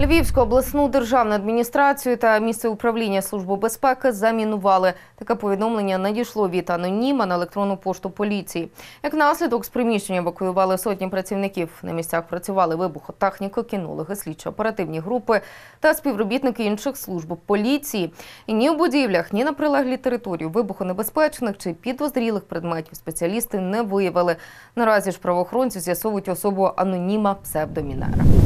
Львівську обласну державну адміністрацію та місце управління Служби безпеки замінували. Таке повідомлення надійшло від аноніма на електронну пошту поліції. Як наслідок з приміщення евакуювали сотні працівників. На місцях працювали вибухотехніки, кінологи, слідчо-оперативні групи та співробітники інших служб поліції. І ні у будівлях, ні на прилеглій території вибухонебезпечних чи підозрілих предметів спеціалісти не виявили. Наразі ж правоохоронці з'ясовують особу аноніма псевдомінера.